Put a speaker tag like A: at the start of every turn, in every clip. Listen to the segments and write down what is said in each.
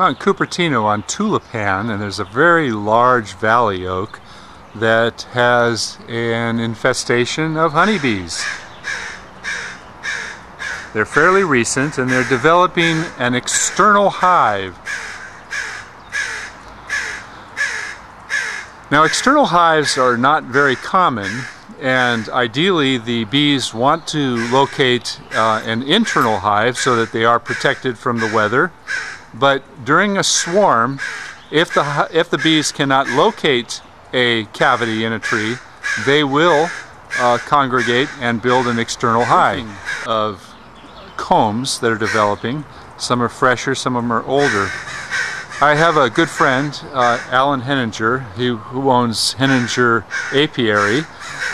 A: I'm in Cupertino on Tulipan and there's a very large valley oak that has an infestation of honeybees. They're fairly recent and they're developing an external hive. Now external hives are not very common and ideally the bees want to locate uh, an internal hive so that they are protected from the weather but during a swarm, if the, if the bees cannot locate a cavity in a tree, they will uh, congregate and build an external hive of combs that are developing. Some are fresher, some of them are older. I have a good friend, uh, Alan Henninger, who, who owns Henninger Apiary.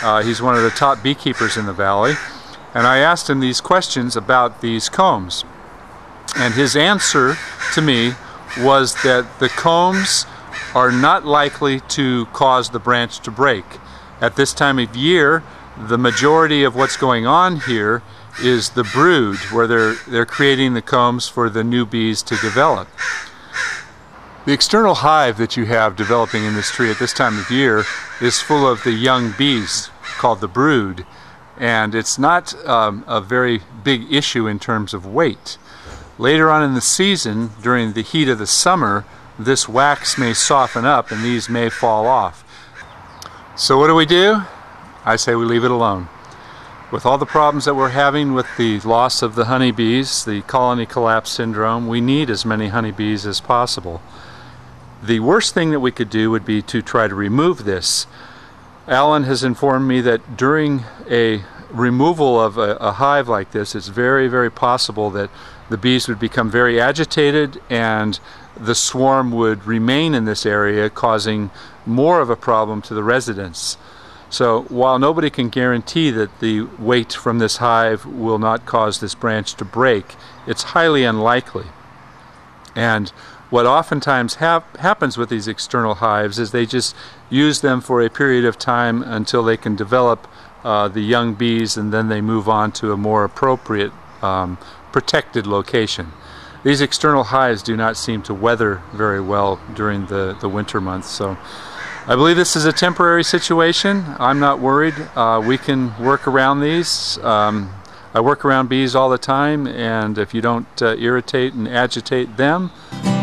A: Uh, he's one of the top beekeepers in the valley. And I asked him these questions about these combs. And his answer to me was that the combs are not likely to cause the branch to break. At this time of year, the majority of what's going on here is the brood, where they're, they're creating the combs for the new bees to develop. The external hive that you have developing in this tree at this time of year is full of the young bees called the brood, and it's not um, a very big issue in terms of weight. Later on in the season, during the heat of the summer, this wax may soften up and these may fall off. So what do we do? I say we leave it alone. With all the problems that we're having with the loss of the honeybees, the colony collapse syndrome, we need as many honeybees as possible. The worst thing that we could do would be to try to remove this. Alan has informed me that during a removal of a, a hive like this, it's very, very possible that the bees would become very agitated and the swarm would remain in this area causing more of a problem to the residents. So while nobody can guarantee that the weight from this hive will not cause this branch to break, it's highly unlikely. And what oftentimes hap happens with these external hives is they just use them for a period of time until they can develop uh, the young bees and then they move on to a more appropriate um, protected location. These external hives do not seem to weather very well during the, the winter months. So I believe this is a temporary situation. I'm not worried. Uh, we can work around these. Um, I work around bees all the time and if you don't uh, irritate and agitate them,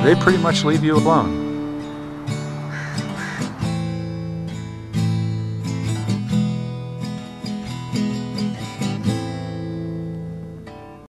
A: they pretty much leave you alone.